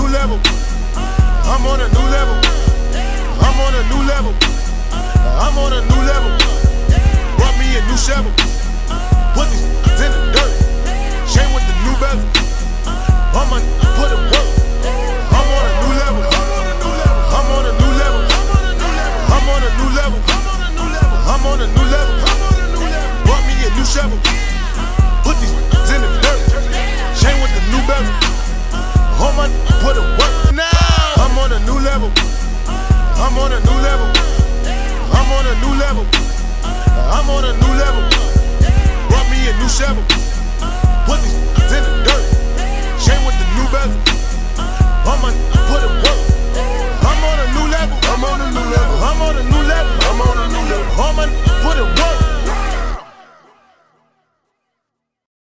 New level. I'm on a new level. I'm on a new level. I'm on a new level. Brought me a new shovel. Put these in the dirt. Chain with the new bezel. I'ma put it work. I'm on a new level. I'm on a new level. I'm on a new level. I'm on a new level. Brought me a new shovel.